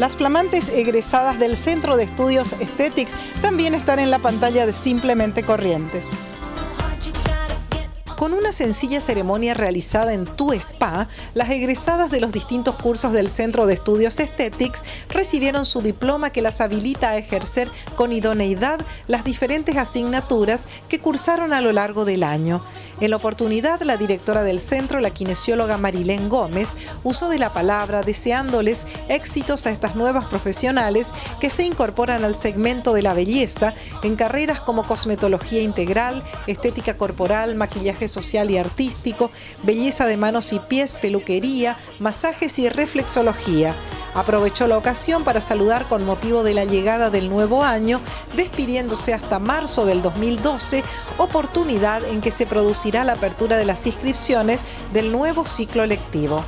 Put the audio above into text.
Las flamantes egresadas del Centro de Estudios Aesthetics también están en la pantalla de Simplemente Corrientes. Con una sencilla ceremonia realizada en Tu Spa, las egresadas de los distintos cursos del Centro de Estudios Aesthetics recibieron su diploma que las habilita a ejercer con idoneidad las diferentes asignaturas que cursaron a lo largo del año. En la oportunidad, la directora del centro, la kinesióloga Marilén Gómez, usó de la palabra deseándoles éxitos a estas nuevas profesionales que se incorporan al segmento de la belleza en carreras como cosmetología integral, estética corporal, maquillaje social y artístico, belleza de manos y pies, peluquería, masajes y reflexología. Aprovechó la ocasión para saludar con motivo de la llegada del nuevo año, despidiéndose hasta marzo del 2012, oportunidad en que se producirá la apertura de las inscripciones del nuevo ciclo lectivo.